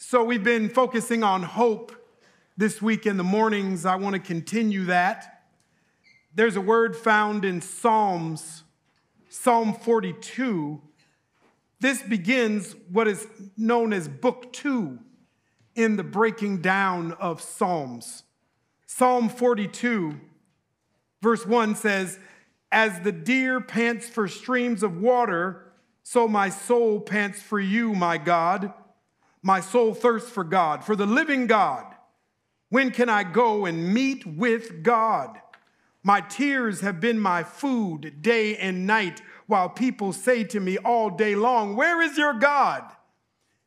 So, we've been focusing on hope this week in the mornings. I want to continue that. There's a word found in Psalms, Psalm 42. This begins what is known as Book Two in the breaking down of Psalms. Psalm 42, verse 1 says, As the deer pants for streams of water, so my soul pants for you, my God. My soul thirsts for God, for the living God. When can I go and meet with God? My tears have been my food day and night, while people say to me all day long, Where is your God?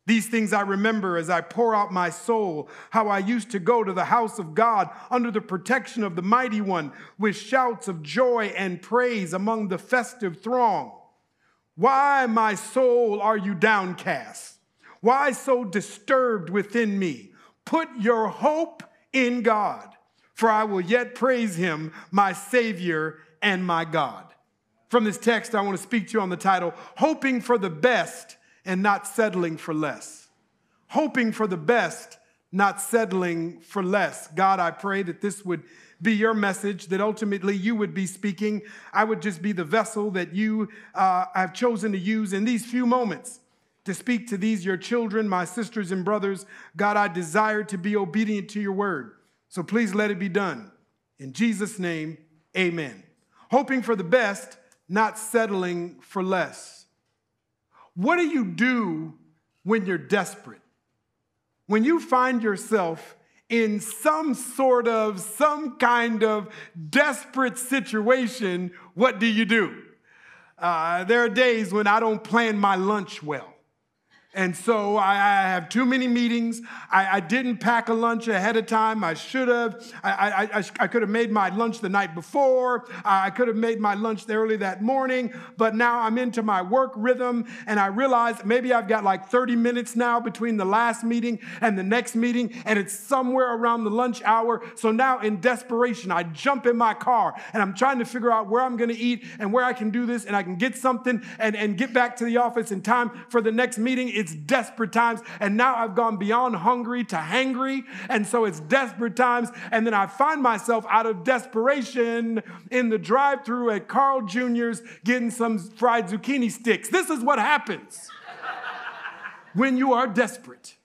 These things I remember as I pour out my soul, how I used to go to the house of God under the protection of the mighty one with shouts of joy and praise among the festive throng. Why, my soul, are you downcast? Why so disturbed within me? Put your hope in God, for I will yet praise him, my Savior and my God. From this text, I want to speak to you on the title Hoping for the Best and Not Settling for Less. Hoping for the best, not settling for less. God, I pray that this would be your message, that ultimately you would be speaking. I would just be the vessel that you uh, have chosen to use in these few moments to speak to these, your children, my sisters and brothers. God, I desire to be obedient to your word. So please let it be done. In Jesus' name, amen. Hoping for the best, not settling for less. What do you do when you're desperate? When you find yourself in some sort of, some kind of desperate situation, what do you do? Uh, there are days when I don't plan my lunch well. And so I, I, have too many meetings. I, I, didn't pack a lunch ahead of time. I should have. I, I, I could have made my lunch the night before. I could have made my lunch early that morning. But now I'm into my work rhythm and I realize maybe I've got like 30 minutes now between the last meeting and the next meeting, and it's somewhere around the lunch hour. So now in desperation, I jump in my car and I'm trying to figure out where I'm going to eat and where I can do this and I can get something and, and get back to the office in time for the next meeting it's desperate times. And now I've gone beyond hungry to hangry. And so it's desperate times. And then I find myself out of desperation in the drive through at Carl Jr.'s getting some fried zucchini sticks. This is what happens when you are desperate,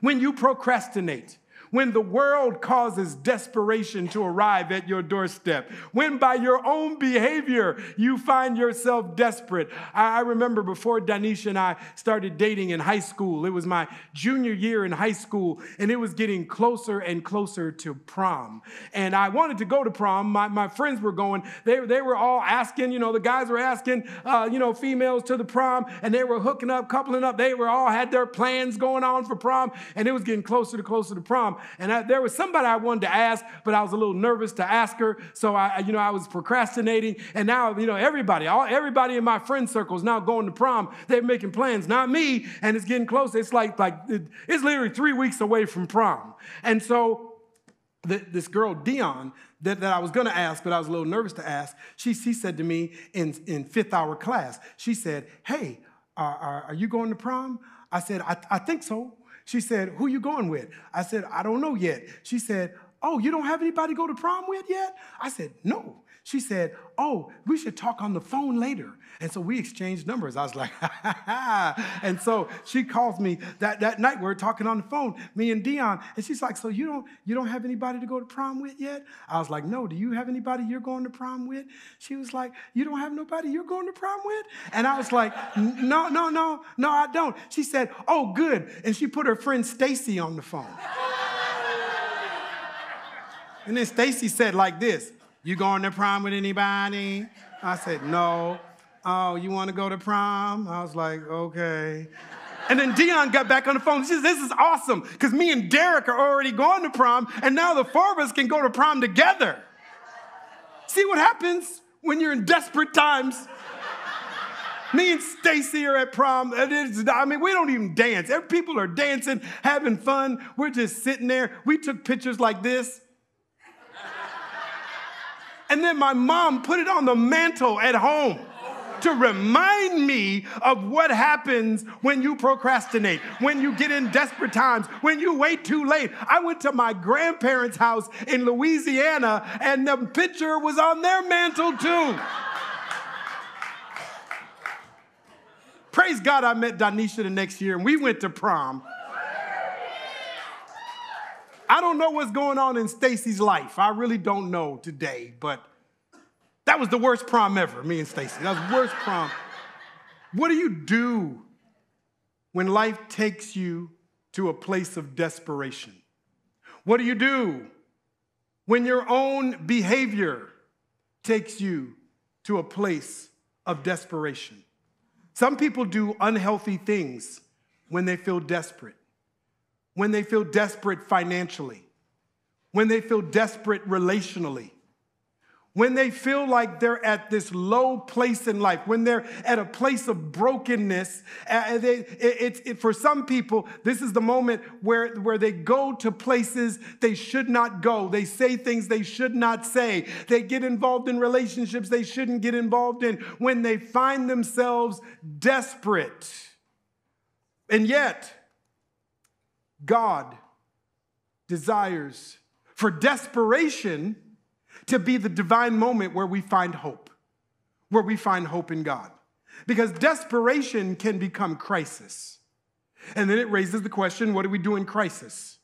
when you procrastinate when the world causes desperation to arrive at your doorstep, when by your own behavior you find yourself desperate. I, remember before Danisha and I started dating in high school, it was my junior year in high school, and it was getting closer and closer to prom. And I wanted to go to prom. My, my friends were going, they, they were all asking, you know, the guys were asking, uh, you know, females to the prom, and they were hooking up, coupling up. They were all had their plans going on for prom, and it was getting closer to closer to prom. And I, there was somebody I wanted to ask, but I was a little nervous to ask her. So I, you know, I was procrastinating. And now, you know, everybody, all, everybody in my friend circle is now going to prom. They're making plans, not me. And it's getting close. It's like, like it's literally three weeks away from prom. And so the, this girl, Dion, that, that I was going to ask, but I was a little nervous to ask, she, she said to me in, in fifth hour class, she said, hey, are, are, are you going to prom? I said, I, I think so. She said, Who you going with? I said, I don't know yet. She said, Oh, you don't have anybody to go to prom with yet? I said, No. She said, Oh, we should talk on the phone later. And so we exchanged numbers. I was like, ha, ha, ha. And so she calls me that, that night. We are talking on the phone, me and Dion. And she's like, So you don't you don't have anybody to go to prom with yet? I was like, No, do you have anybody you're going to prom with? She was like, You don't have nobody you're going to prom with? And I was like, No, no, no, no, I don't. She said, Oh, good. And she put her friend Stacy on the phone. And then Stacy said like this. You going to prom with anybody? I said, No. Oh, you want to go to prom? I was like, Okay. And then Dion got back on the phone. She says, This is awesome because me and Derek are already going to prom, and now the four of us can go to prom together. See what happens when you're in desperate times? Me and Stacy are at prom. I mean, we don't even dance. People are dancing, having fun. We're just sitting there. We took pictures like this. And then my mom put it on the mantle at home to remind me of what happens when you procrastinate, when you get in desperate times, when you wait too late. I went to my grandparents' house in Louisiana and the picture was on their mantle too. Praise God, I met Donisha the next year and we went to prom. I don't know what's going on in Stacy's life. I really don't know today, but that was the worst prom ever, me and Stacy. That was the worst prom. What do you do when life takes you to a place of desperation? What do you do when your own behavior takes you to a place of desperation? Some people do unhealthy things when they feel desperate, when they feel desperate financially, when they feel desperate relationally, when they feel like they're at this low place in life, when they're at a place of brokenness, uh, they, it, it, for some people, this is the moment where, where they go to places they should not go. They say things they should not say. They get involved in relationships they shouldn't get involved in when they find themselves desperate. And yet, God desires for desperation to be the divine moment where we find hope, where we find hope in God. Because desperation can become crisis. And then it raises the question what do we do in crisis?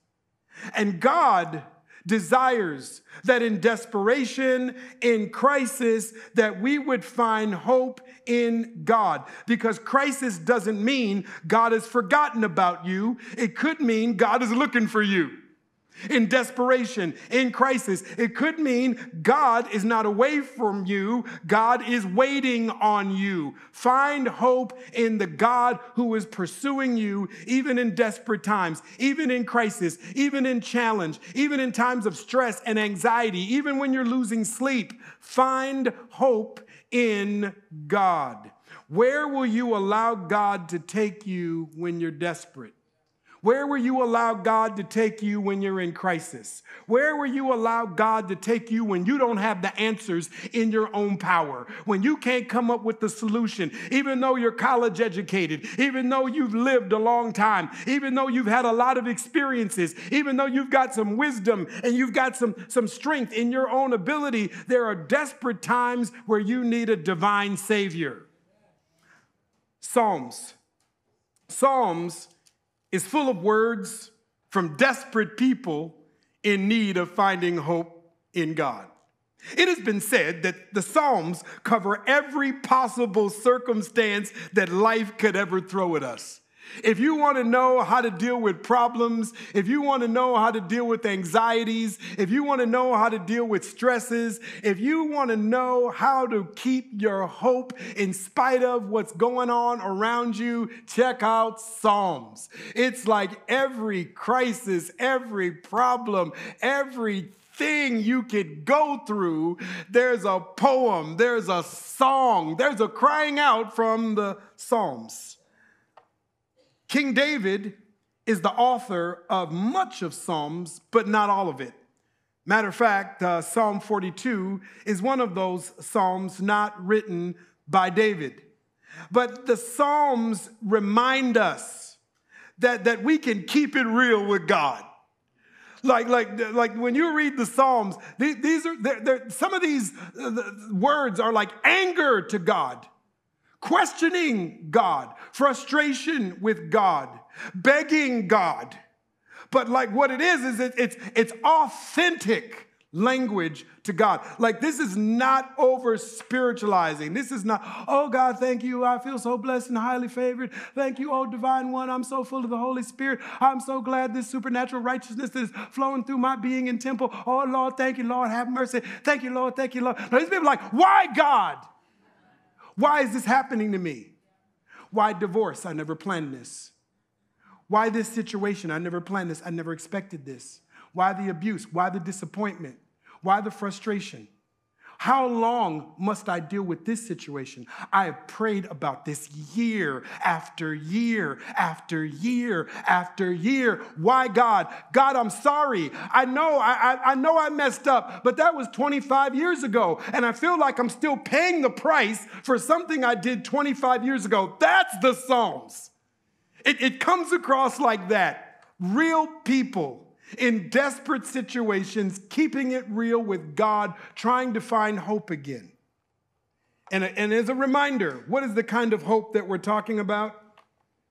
And God desires that in desperation, in crisis, that we would find hope in God. Because crisis doesn't mean God has forgotten about you, it could mean God is looking for you in desperation, in crisis. It could mean God is not away from you, God is waiting on you. Find hope in the God who is pursuing you, even in desperate times, even in crisis, even in challenge, even in times of stress and anxiety, even when you're losing sleep. Find hope in God. Where will you allow God to take you when you're desperate? Where will you allow God to take you when you're in crisis? Where will you allow God to take you when you don't have the answers in your own power? When you can't come up with the solution, even though you're college educated, even though you've lived a long time, even though you've had a lot of experiences, even though you've got some wisdom and you've got some, some strength in your own ability, there are desperate times where you need a divine Savior. Psalms. Psalms is full of words from desperate people in need of finding hope in God. It has been said that the Psalms cover every possible circumstance that life could ever throw at us. If you want to know how to deal with problems, if you want to know how to deal with anxieties, if you want to know how to deal with stresses, if you want to know how to keep your hope in spite of what's going on around you, check out Psalms. It's like every crisis, every problem, every thing you could go through, there's a poem, there's a song, there's a crying out from the Psalms. King David is the author of much of Psalms, but not all of it. Matter of fact, uh, Psalm 42 is one of those Psalms not written by David. But the Psalms remind us that, that we can keep it real with God. Like, like, like when you read the Psalms, these are they're, they're, some of these uh, words are like anger to God questioning God, frustration with God, begging God. But like what it is, is it, it's, it's authentic language to God. Like this is not over spiritualizing. This is not, oh God, thank you. I feel so blessed and highly favored. Thank you, oh divine one. I'm so full of the Holy Spirit. I'm so glad this supernatural righteousness is flowing through my being and temple. Oh Lord, thank you, Lord. Have mercy. Thank you, Lord. Thank you, Lord. Now, these people are like, why God? Why is this happening to me? Why divorce? I never planned this. Why this situation? I never planned this. I never expected this. Why the abuse? Why the disappointment? Why the frustration? How long must I deal with this situation? I have prayed about this year after year after year after year. Why, God? God, I'm sorry. I know I, I, I know I messed up, but that was 25 years ago. And I feel like I'm still paying the price for something I did 25 years ago. That's the Psalms. It, it comes across like that. Real people in desperate situations, keeping it real with God, trying to find hope again. And, and as a reminder, what is the kind of hope that we're talking about?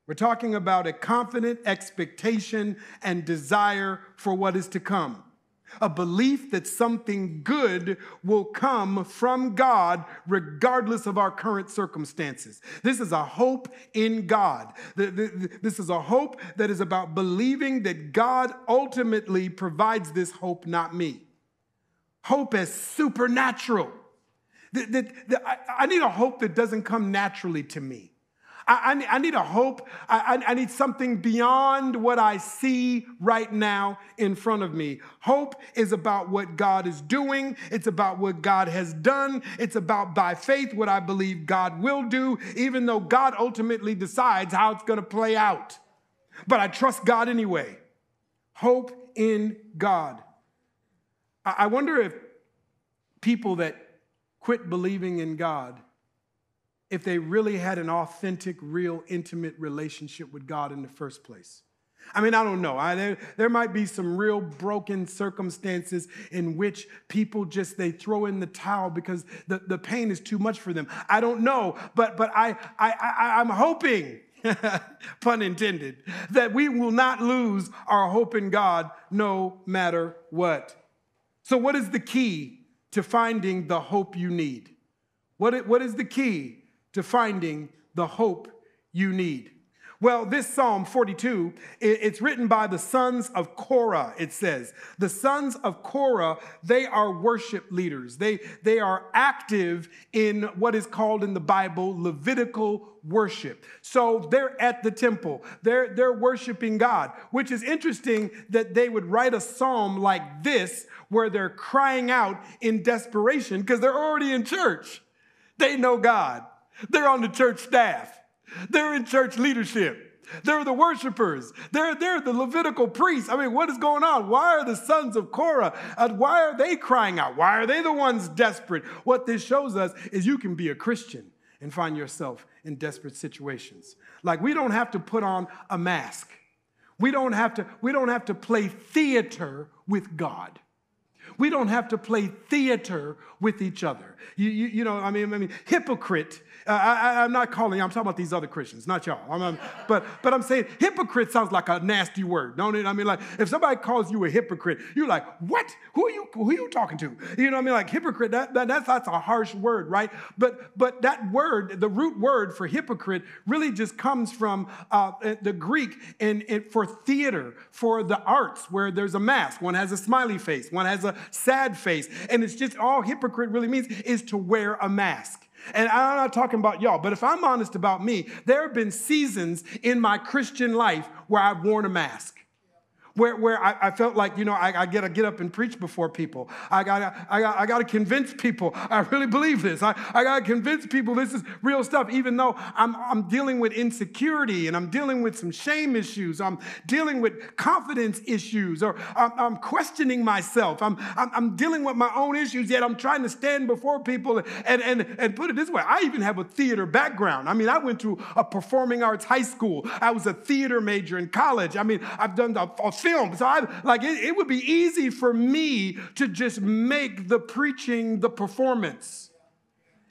We're talking about a confident expectation and desire for what is to come a belief that something good will come from God regardless of our current circumstances. This is a hope in God. This is a hope that is about believing that God ultimately provides this hope, not me. Hope as supernatural. I need a hope that doesn't come naturally to me. I, I, I need a hope. I, I, need something beyond what I see right now in front of me. Hope is about what God is doing, it's about what God has done, it's about by faith what I believe God will do, even though God ultimately decides how it's going to play out. But I trust God anyway. Hope in God. I wonder if people that quit believing in God if they really had an authentic, real, intimate relationship with God in the first place. I mean, I don't know. I, there, there might be some real broken circumstances in which people just they throw in the towel because the, the pain is too much for them. I don't know, but but I I, I I'm hoping, pun intended, that we will not lose our hope in God no matter what. So, what is the key to finding the hope you need? What, what is the key to finding the hope you need. Well, this Psalm 42, it's written by the sons of Korah, it says. The sons of Korah, they are worship leaders. They, they are active in what is called in the Bible Levitical worship. So they're at the temple. They're, they're worshiping God, which is interesting that they would write a psalm like this where they're crying out in desperation because they're already in church. They know God. They're on the church staff. They're in church leadership. They're the worshipers. They're, they're the Levitical priests. I mean, what is going on? Why are the sons of Korah, uh, why are they crying out? Why are they the ones desperate? What this shows us is you can be a Christian and find yourself in desperate situations. Like we don't have to put on a mask. We don't have to, we don't have to play theater with God. We don't have to play theater with each other. You, you, you know, I mean, I mean, hypocrite uh, I, am not calling, I'm talking about these other Christians, not y'all. I'm, I'm, but, but I'm saying hypocrite sounds like a nasty word, don't it? I mean, like if somebody calls you a hypocrite, you're like, what? Who are you, who are you talking to? You know what I mean? Like hypocrite, that, that, that's, that's a harsh word, right? But, but that word, the root word for hypocrite really just comes from uh, the Greek in, in, for theater, for the arts, where there's a mask. One has a smiley face, one has a sad face. And it's just all hypocrite really means is to wear a mask. And I'm not talking about y'all, but if I'm honest about me, there have been seasons in my Christian life where I've worn a mask where, where I, I, felt like, you know, I, I got to get up and preach before people. I got I got, I got to convince people. I really believe this. I, I got to convince people this is real stuff, even though I'm, I'm dealing with insecurity and I'm dealing with some shame issues. I'm dealing with confidence issues or I'm, I'm questioning myself. I'm, I'm, I'm, dealing with my own issues, yet I'm trying to stand before people and, and, and put it this way. I even have a theater background. I mean, I went to a performing arts high school. I was a theater major in college. I mean, I've done a, a film. So I like it, it would be easy for me to just make the preaching the performance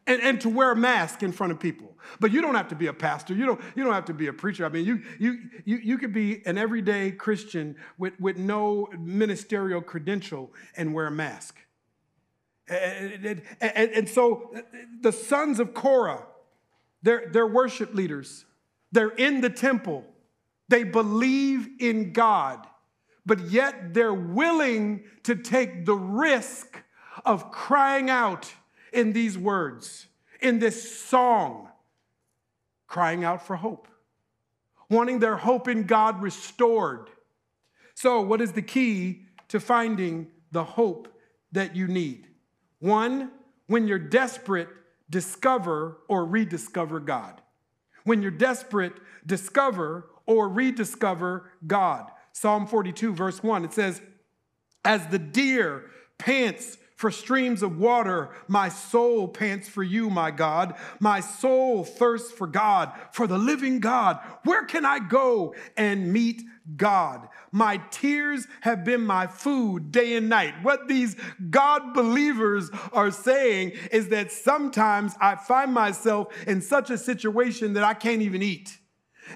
and, and to wear a mask in front of people. But you don't have to be a pastor. You don't, you don't have to be a preacher. I mean, you, you, you, you could be an everyday Christian with, with no ministerial credential and wear a mask. And, and, and, and so the sons of Korah, they're, they're worship leaders. They're in the temple. They believe in God but yet they're willing to take the risk of crying out in these words, in this song, crying out for hope, wanting their hope in God restored. So, what is the key to finding the hope that you need? One, when you're desperate, discover or rediscover God. When you're desperate, discover or rediscover God. Psalm 42, verse 1, it says, As the deer pants for streams of water, my soul pants for you, my God. My soul thirsts for God, for the living God. Where can I go and meet God? My tears have been my food day and night. What these God believers are saying is that sometimes I find myself in such a situation that I can't even eat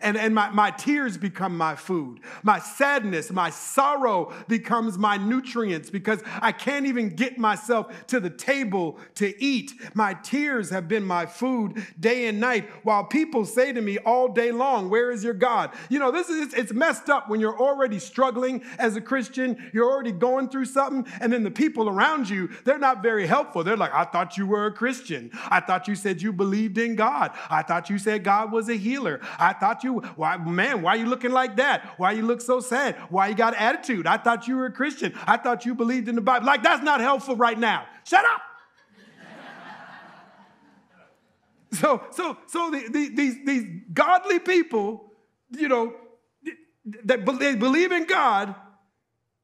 and, and my, my tears become my food. My sadness, my sorrow becomes my nutrients because I can't even get myself to the table to eat. My tears have been my food day and night while people say to me all day long, Where is your God? You know, this is it's messed up when you're already struggling as a Christian, you're already going through something, and then the people around you, they're not very helpful. They're like, I thought you were a Christian. I thought you said you believed in God. I thought you said God was a healer. I thought you, why, man, why are you looking like that? Why you look so sad? Why you got attitude? I thought you were a Christian. I thought you believed in the Bible. Like, that's not helpful right now. Shut up. so, so, so the, the, these, these godly people, you know, that they believe in God,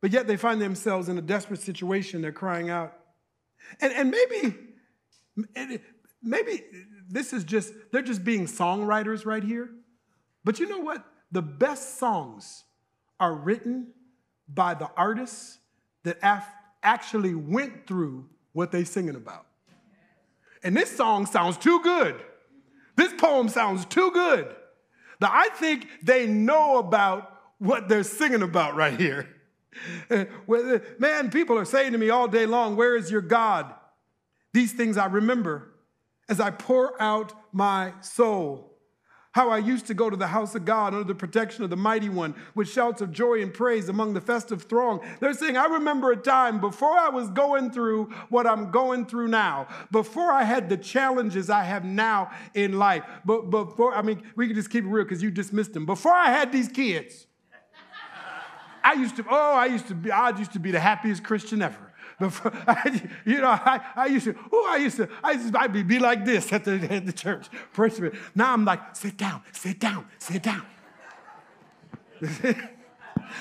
but yet they find themselves in a desperate situation. They're crying out. And, and maybe, maybe this is just, they're just being songwriters right here. But you know what? The best songs are written by the artists that actually went through what they're singing about. And this song sounds too good. This poem sounds too good. Now, I think they know about what they're singing about right here. Man, people are saying to me all day long, Where is your God? These things I remember as I pour out my soul. How I used to go to the house of God under the protection of the mighty one with shouts of joy and praise among the festive throng. They're saying, I remember a time before I was going through what I'm going through now, before I had the challenges I have now in life. But before, I mean, we can just keep it real because you dismissed them. Before I had these kids, I used to, oh, I used to be, I used to be the happiest Christian ever. Before, I, you know, I, I used to, oh, I used to, I used to I'd be, be like this at the, at the church. Now I'm like, sit down, sit down, sit down.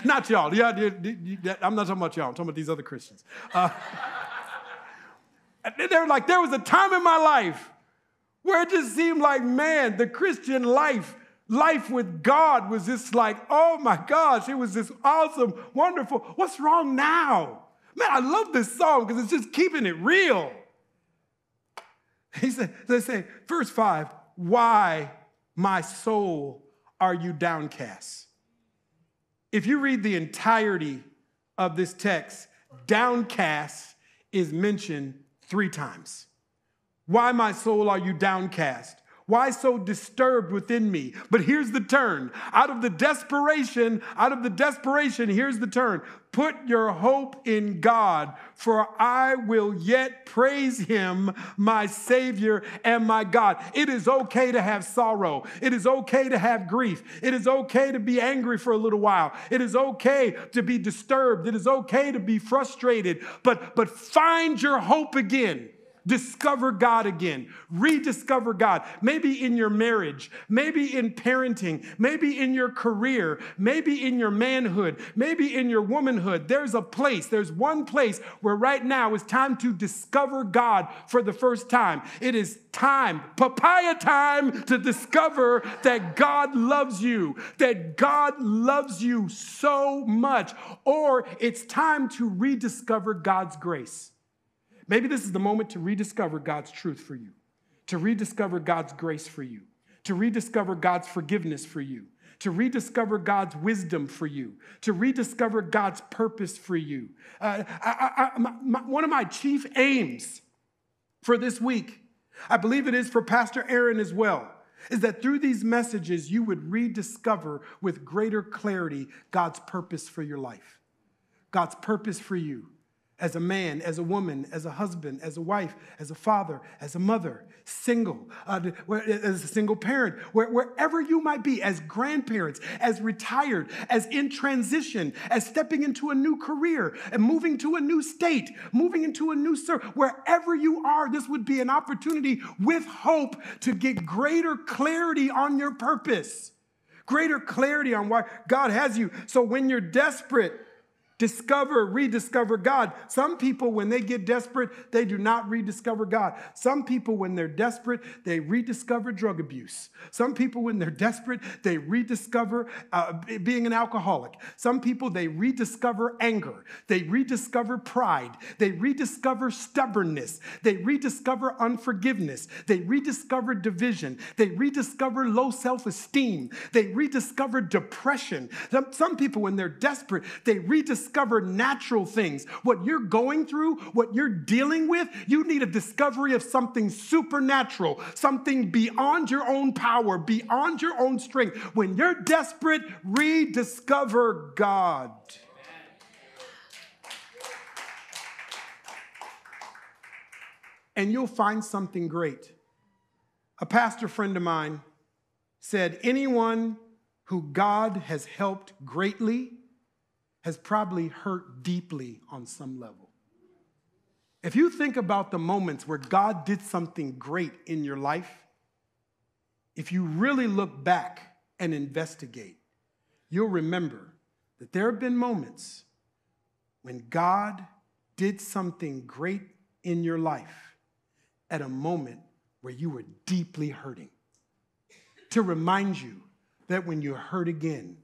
not y'all. Yeah, I'm not talking about y'all. I'm talking about these other Christians. Uh, they're like, there was a time in my life where it just seemed like, man, the Christian life, life with God was just like, oh my gosh, it was just awesome, wonderful. What's wrong now? Man, I love this song because it's just keeping it real. He said, they say, verse five, why, my soul, are you downcast? If you read the entirety of this text, downcast is mentioned three times. Why, my soul, are you downcast? Why so disturbed within me? But here's the turn. Out of the desperation, out of the desperation, here's the turn. Put your hope in God, for I will yet praise him, my Savior and my God. It is okay to have sorrow. It is okay to have grief. It is okay to be angry for a little while. It is okay to be disturbed. It is okay to be frustrated. But, but find your hope again. Discover God again. Rediscover God. Maybe in your marriage, maybe in parenting, maybe in your career, maybe in your manhood, maybe in your womanhood. There's a place, there's one place where right now it's time to discover God for the first time. It is time, papaya time, to discover that God loves you, that God loves you so much. Or it's time to rediscover God's grace. Maybe this is the moment to rediscover God's truth for you, to rediscover God's grace for you, to rediscover God's forgiveness for you, to rediscover God's wisdom for you, to rediscover God's purpose for you. Uh, I, I, my, one of my chief aims for this week, I believe it is for Pastor Aaron as well, is that through these messages, you would rediscover with greater clarity God's purpose for your life, God's purpose for you. As a man, as a woman, as a husband, as a wife, as a father, as a mother, single, uh, as a single parent, where, wherever you might be, as grandparents, as retired, as in transition, as stepping into a new career, and moving to a new state, moving into a new service, wherever you are, this would be an opportunity with hope to get greater clarity on your purpose, greater clarity on why God has you. So when you're desperate, discover, rediscover God. Some people, when they get desperate, they do not rediscover God. Some people, when they're desperate, they rediscover drug abuse. Some people, when they're desperate, they rediscover uh, being an alcoholic. Some people, they rediscover anger. They rediscover pride. They rediscover stubbornness. They rediscover unforgiveness. They rediscover division. They rediscover low self esteem. They rediscover depression. Some, some people, when they're desperate, they rediscover discover natural things. What you're going through, what you're dealing with, you need a discovery of something supernatural, something beyond your own power, beyond your own strength. When you're desperate, rediscover God. And you'll find something great. A pastor friend of mine said, Anyone who God has helped greatly has probably hurt deeply on some level. If you think about the moments where God did something great in your life, if you really look back and investigate, you'll remember that there have been moments when God did something great in your life at a moment where you were deeply hurting. To remind you that when you hurt again,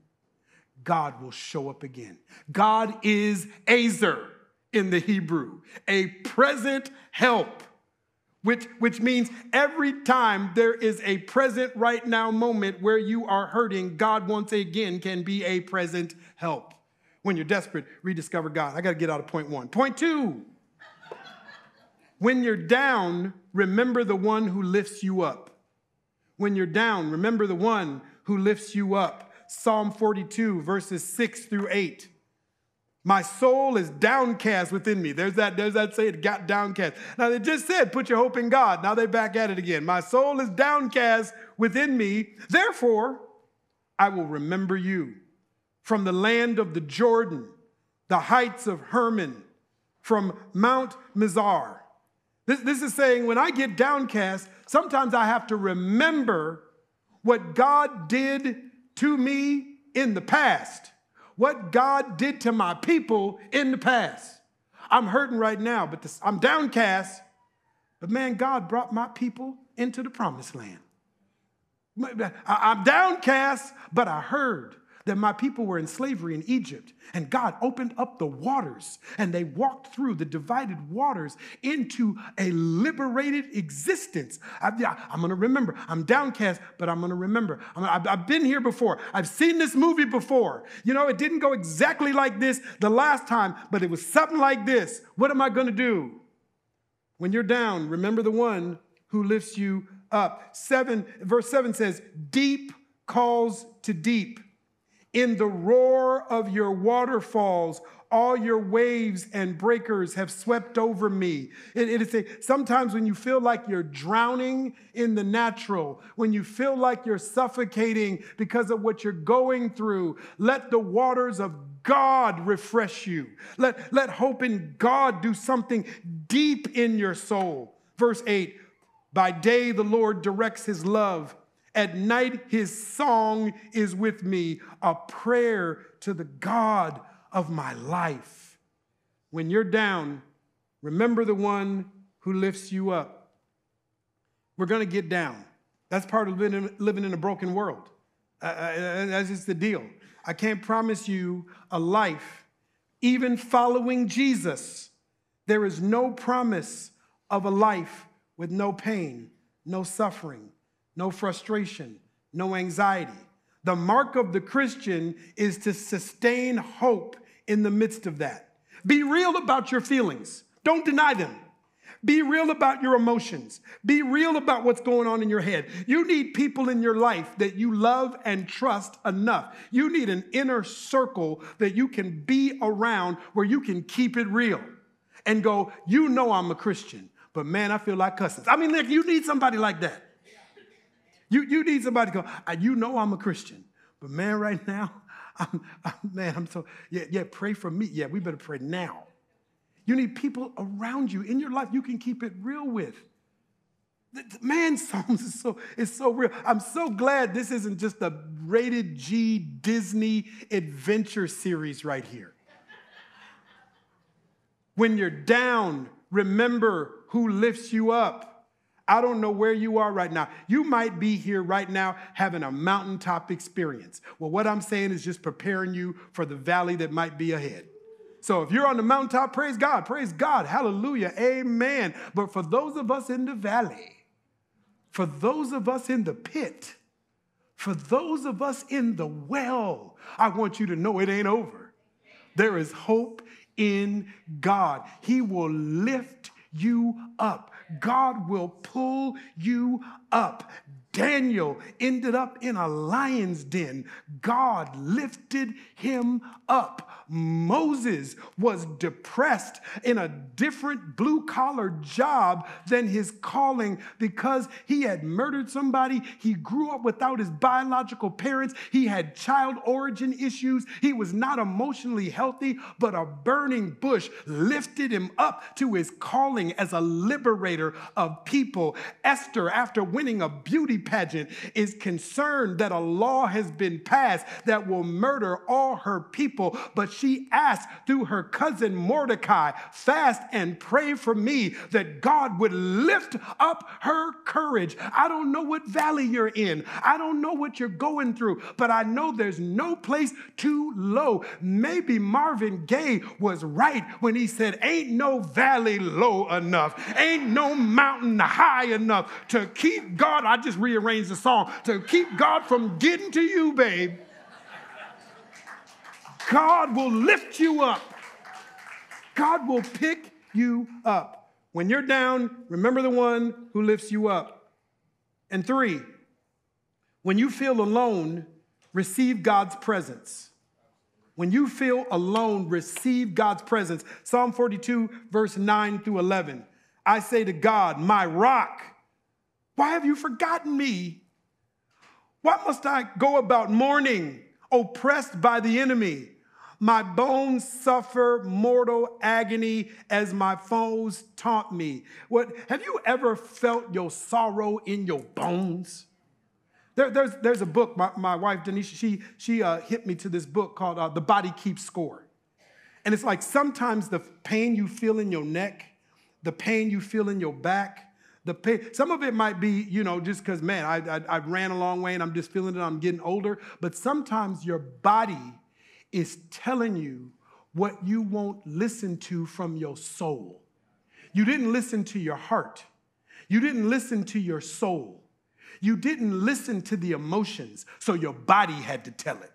God will show up again. God is Azer in the Hebrew, a present help, which, which means every time there is a present right now moment where you are hurting, God once again can be a present help. When you're desperate, rediscover God. I got to get out of point one. Point two when you're down, remember the one who lifts you up. When you're down, remember the one who lifts you up. Psalm 42, verses 6 through 8. My soul is downcast within me. There's that, there's that say it got downcast. Now they just said, put your hope in God. Now they're back at it again. My soul is downcast within me. Therefore, I will remember you from the land of the Jordan, the heights of Hermon, from Mount Mizar. This, this is saying when I get downcast, sometimes I have to remember what God did to me in the past, what God did to my people in the past. I'm hurting right now, but this, I'm downcast. But man, God brought my people into the promised land. I'm downcast, but I heard that my people were in slavery in Egypt, and God opened up the waters, and they walked through the divided waters into a liberated existence. I, am to remember. I'm downcast, but I'm to remember. i I've been here before. I've seen this movie before. You know, it didn't go exactly like this the last time, but it was something like this. What am I to do? When you're down, remember the one who lifts you up. 7 verse 7 says, "Deep calls to deep." In the roar of your waterfalls, all your waves and breakers have swept over me. It, it is a, sometimes when you feel like you're drowning in the natural, when you feel like you're suffocating because of what you're going through, let the waters of God refresh you. Let, let hope in God do something deep in your soul. Verse 8 By day, the Lord directs his love at night, his song is with me, a prayer to the God of my life. When you're down, remember the one who lifts you up. We're going to get down. That's part of living in a broken world. Uh, uh, that's just the deal. I can't promise you a life, even following Jesus. There is no promise of a life with no pain, no suffering, no frustration, no anxiety. The mark of the Christian is to sustain hope in the midst of that. Be real about your feelings, don't deny them. Be real about your emotions. Be real about what's going on in your head. You need people in your life that you love and trust enough. You need an inner circle that you can be around where you can keep it real. and go, You know I'm a Christian, but man, I feel like cussing. I mean, like, you need somebody like that. You, you need somebody to go, You know I'm a Christian, but man, right now, I'm, I'm, man, I'm so, yeah, yeah, pray for me. Yeah, we better pray now. You need people around you in your life you can keep it real with. Man, Psalms is so, is so real. I'm so glad this isn't just a rated G Disney adventure series right here. When you're down, remember who lifts you up. I don't know where you are right now. You might be here right now having a mountaintop experience. Well, what I'm saying is just preparing you for the valley that might be ahead. So if you're on the mountaintop, praise God, praise God, hallelujah, amen. But for those of us in the valley, for those of us in the pit, for those of us in the well, I want you to know it ain't over. There is hope in God. He will lift you up. God will pull you up. Daniel ended up in a lion's den. God lifted him up. Moses was depressed in a different blue collar job than his calling because he had murdered somebody. He grew up without his biological parents. He had child origin issues. He was not emotionally healthy, but a burning bush lifted him up to his calling as a liberator of people. Esther, after winning a beauty pageant, is concerned that a law has been passed that will murder all her people, but she asked through her cousin Mordecai, fast and pray for me that God would lift up her courage. I don't know what valley you're in, I don't know what you're going through, but I know there's no place too low. Maybe Marvin Gaye was right when he said, Ain't no valley low enough, ain't no mountain high enough to keep God. I just rearranged the song to keep God from getting to you, babe. God will lift you up. God will pick you up. When you're down, remember the one who lifts you up. And three, when you feel alone, receive God's presence. When you feel alone, receive God's presence. Psalm 42, verse 9 through 11. I say to God, my rock, why have you forgotten me? Why must I go about mourning, oppressed by the enemy? My bones suffer mortal agony as my foes taunt me. What have you ever felt your sorrow in your bones? There, there's, there's a book, my, my wife Denise, she, she uh, hit me to this book called uh, The Body Keeps Score. And it's like sometimes the pain you feel in your neck, the pain you feel in your back, the pain, some of it might be, you know, just because, man, I, I, I ran a long way and I'm just feeling it, I'm getting older. But sometimes your body is telling you what you won't listen to from your soul. You didn't listen to your heart. You didn't listen to your soul. You didn't listen to the emotions, so your body had to tell it.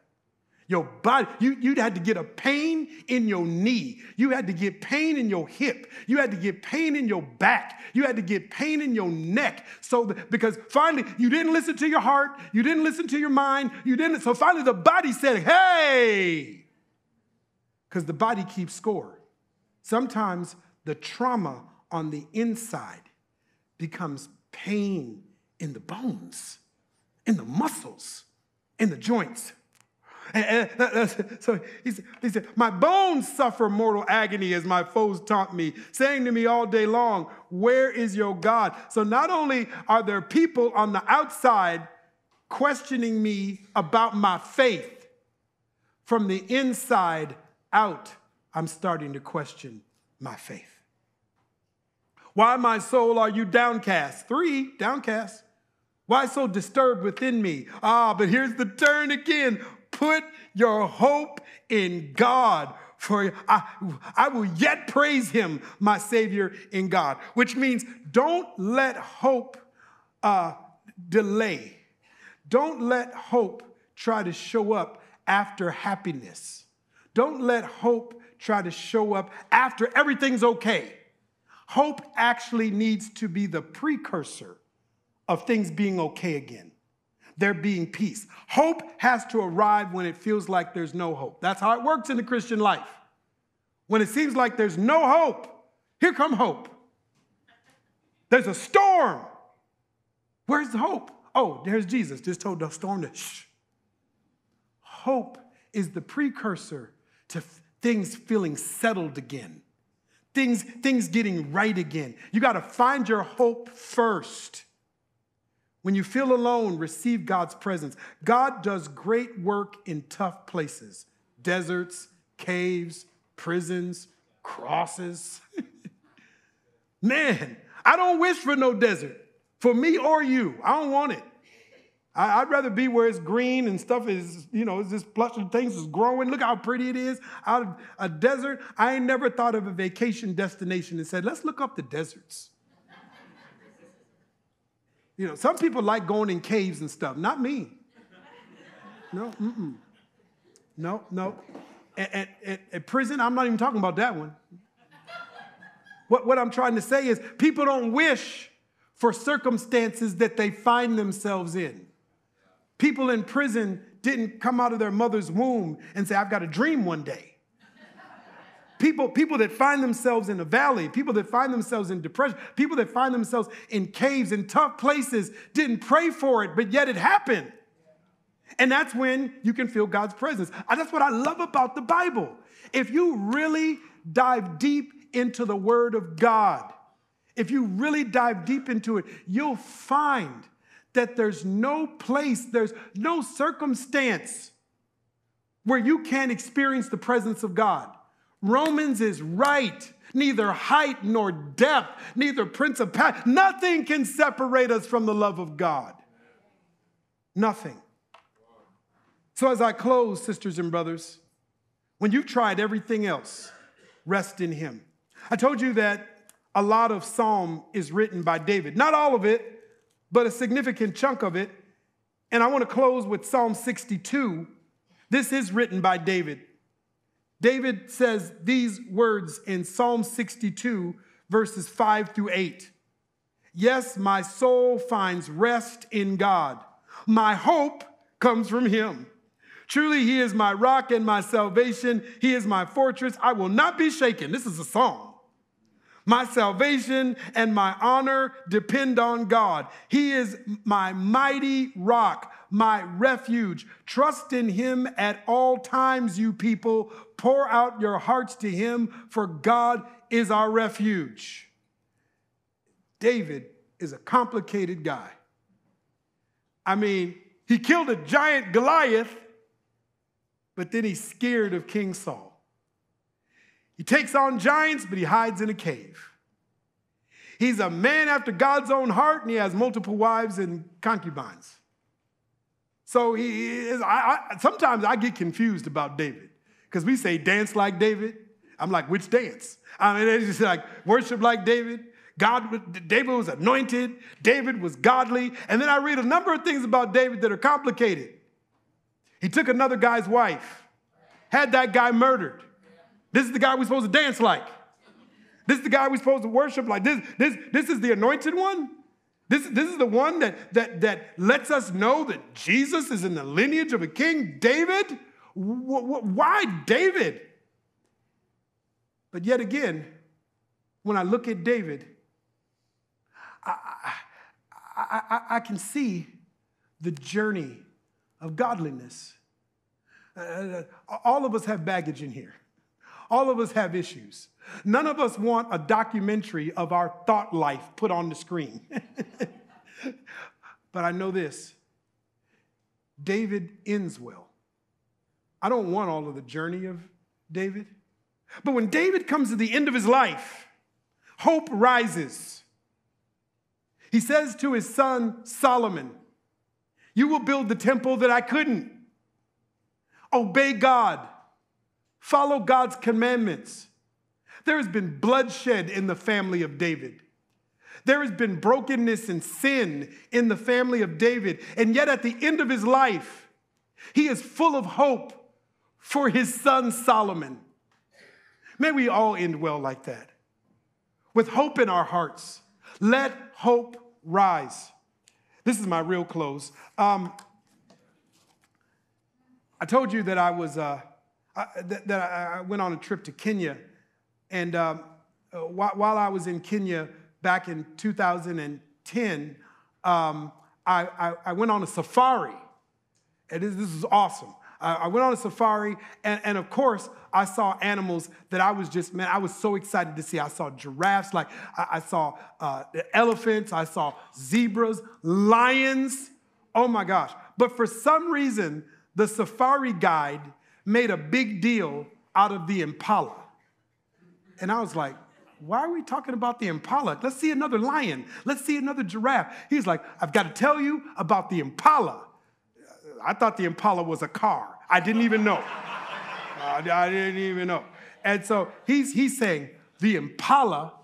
Your body, you, you had to get a pain in your knee. You had to get pain in your hip. You had to get pain in your back. You had to get pain in your neck. So because finally you didn't listen to your heart, you didn't listen to your mind, you didn't. So finally the body said, hey, because the body keeps score. Sometimes the trauma on the inside becomes pain in the bones, in the muscles, in the joints. And, and, so he said, he said, My bones suffer mortal agony as my foes taunt me, saying to me all day long, Where is your God? So not only are there people on the outside questioning me about my faith, from the inside out, I'm starting to question my faith. Why, my soul, are you downcast? Three, downcast. Why so disturbed within me? Ah, but here's the turn again. Put your hope in God, for I, I will yet praise him, my Savior in God. Which means don't let hope uh, delay. Don't let hope try to show up after happiness. Don't let hope try to show up after everything's okay. Hope actually needs to be the precursor of things being okay again there being peace. Hope has to arrive when it feels like there's no hope. That's how it works in the Christian life. When it seems like there's no hope, Here come hope. There's a storm. Where's the hope? Oh, there's Jesus. Just told the storm to shh. Hope is the precursor to things feeling settled again, things, things getting right again. You got to find your hope first. When you feel alone, receive God's presence. God does great work in tough places deserts, caves, prisons, crosses. Man, I don't wish for no desert for me or you. I don't want it. I, would rather be where it's green and stuff is, you know, it's just plush and things is growing. Look how pretty it is out of a desert. I ain't never thought of a vacation destination and said, let's look up the deserts. You know, some people like going in caves and stuff. Not me. No, mm-mm. No, no. At, at, at prison, I'm not even talking about that one. What, what I'm trying to say is people don't wish for circumstances that they find themselves in. People in prison didn't come out of their mother's womb and say, I've got a dream one day. People, people that find themselves in a valley, people that find themselves in depression, people that find themselves in caves, in tough places, didn't pray for it, but yet it happened. And that's when you can feel God's presence. That's what I love about the Bible. If you really dive deep into the Word of God, if you really dive deep into it, you'll find that there's no place, there's no circumstance where you can't experience the presence of God. Romans is right. Neither height nor depth, neither principality, nothing can separate us from the love of God. Nothing. So, as I close, sisters and brothers, when you've tried everything else, rest in Him. I told you that a lot of Psalm is written by David. Not all of it, but a significant chunk of it. And I want to close with Psalm 62. This is written by David. David says these words in Psalm 62, verses 5 through 8. Yes, my soul finds rest in God. My hope comes from him. Truly, he is my rock and my salvation. He is my fortress. I will not be shaken. This is a song. My salvation and my honor depend on God. He is my mighty rock, my refuge. Trust in him at all times, you people. Pour out your hearts to him, for God is our refuge. David is a complicated guy. I mean, he killed a giant Goliath, but then he's scared of King Saul. He takes on giants, but he hides in a cave. He's a man after God's own heart, and he has multiple wives and concubines. So he is, I, I, sometimes I get confused about David because we say dance like David. I'm like, which dance? I mean, it's just like worship like David. God, David was anointed. David was godly. And then I read a number of things about David that are complicated. He took another guy's wife, had that guy murdered. This is the guy we're supposed to dance like. This is the guy we're supposed to worship like. This, this, this is the anointed one. This, this is the one that, that, that lets us know that Jesus is in the lineage of a king, David. Why David? But yet again, when I look at David, I, I, I, I can see the journey of godliness. Uh, all of us have baggage in here. All of us have issues. None of us want a documentary of our thought life put on the screen. but I know this David ends well. I don't want all of the journey of David. But when David comes to the end of his life, hope rises. He says to his son Solomon, You will build the temple that I couldn't. Obey God Follow God's commandments. There has been bloodshed in the family of David. There has been brokenness and sin in the family of David. And yet, at the end of his life, he is full of hope for his son Solomon. May we all end well like that. With hope in our hearts, let hope rise. This is my real close. Um, I told you that I was. Uh, I, that, that I went on a trip to Kenya, and um, uh, while, while I was in Kenya back in 2010, um, I, I, I, went on a safari. And this, this is awesome. I, I went on a safari, and, and of course, I saw animals that I was just, man, I was so excited to see. I saw giraffes, like I, I saw uh, elephants, I saw zebras, lions. Oh my gosh. But for some reason, the safari guide made a big deal out of the impala. And I was like, why are we talking about the impala? Let's see another lion. Let's see another giraffe. He's like, I've got to tell you about the impala. I thought the impala was a car. I didn't even know. Uh, I didn't even know. And so he's, he's saying the impala,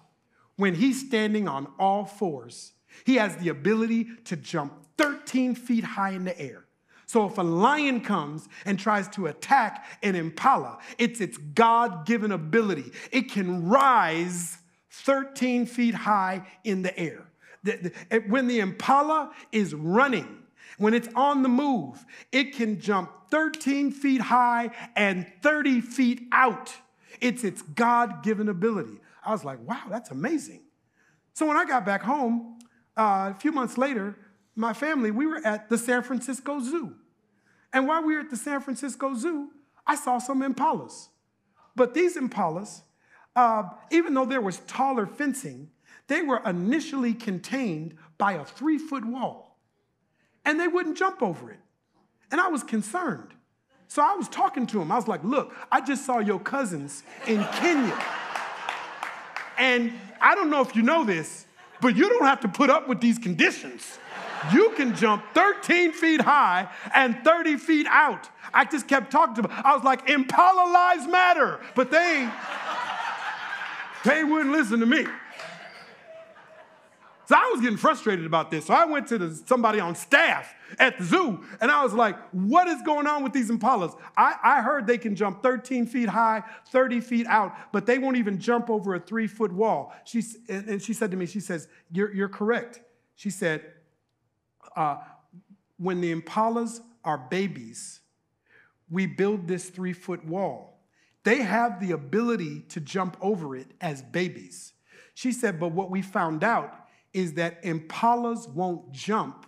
when he's standing on all fours, he has the ability to jump 13 feet high in the air. So if a lion comes and tries to attack an impala, it's its God given ability. It can rise 13 feet high in the air. When the impala is running, when it's on the move, it can jump 13 feet high and 30 feet out. It's its God given ability. I was like, wow, that's amazing. So when I got back home, uh, a few months later, my family, we were at the San Francisco Zoo. And while we were at the San Francisco Zoo, I saw some impalas. But these impalas, uh, even though there was taller fencing, they were initially contained by a three foot wall. And they wouldn't jump over it. And I was concerned. So I was talking to him. I was like, look, I just saw your cousins in Kenya. And I don't know if you know this, but you don't have to put up with these conditions. You can jump 13 feet high and 30 feet out. I just kept talking to them. I was like, Impala lives matter. But they, they wouldn't listen to me. So I was getting frustrated about this. So I went to the, somebody on staff at the zoo and I was like, what is going on with these impalas? I, I heard they can jump 13 feet high, 30 feet out, but they won't even jump over a three foot wall. She, and she said to me, she says, you're, you're correct. She said, uh, when the impalas are babies, we build this three foot wall. They have the ability to jump over it as babies. She said, but what we found out is that impalas won't jump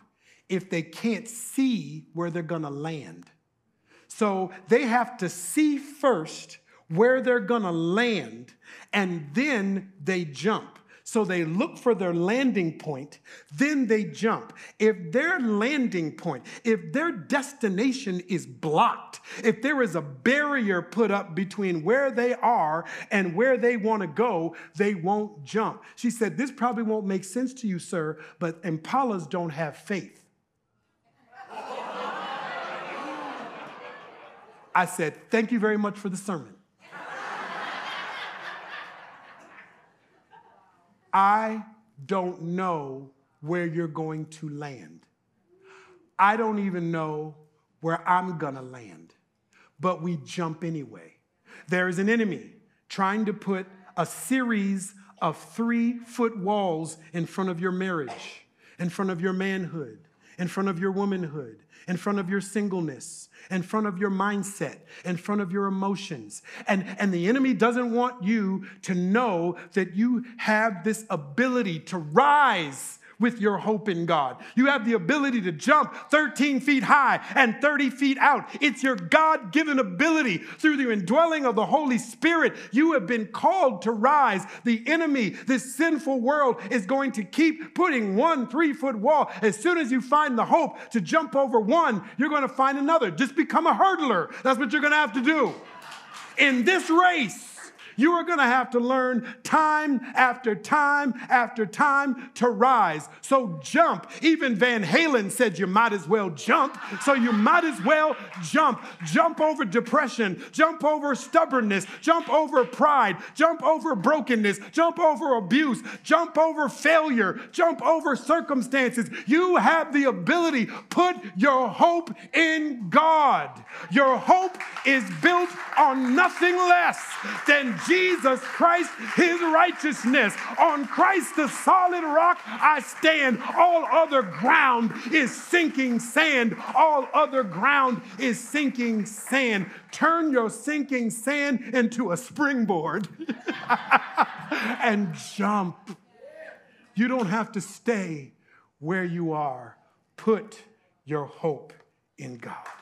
if they can't see where they're gonna land. So they have to see first where they're gonna land, and then they jump. So they look for their landing point, then they jump. If their landing point, if their destination is blocked, if there is a barrier put up between where they are and where they want to go, they won't jump. She said, This probably won't make sense to you, sir, but impalas don't have faith. I said, Thank you very much for the sermon. I don't know where you're going to land. I don't even know where I'm gonna land, but we jump anyway. There is an enemy trying to put a series of three foot walls in front of your marriage, in front of your manhood, in front of your womanhood, in front of your singleness, in front of your mindset, in front of your emotions. And, and the enemy doesn't want you to know that you have this ability to rise with your hope in God. You have the ability to jump 13 feet high and 30 feet out. It's your God given ability through the indwelling of the Holy Spirit. You have been called to rise. The enemy, this sinful world, is going to keep putting one three foot wall. As soon as you find the hope to jump over one, you're going to find another. Just become a hurdler. That's what you're going to have to do. In this race, you are going to have to learn time after time after time to rise. So jump. Even Van Halen said you might as well jump. So you might as well jump. Jump over depression, jump over stubbornness, jump over pride, jump over brokenness, jump over abuse, jump over failure, jump over circumstances. You have the ability. Put your hope in God. Your hope is built on nothing less than Jesus Christ, his righteousness. On Christ, the solid rock, I stand. All other ground is sinking sand. All other ground is sinking sand. Turn your sinking sand into a springboard. and jump. You don't have to stay where you are. Put your hope in God.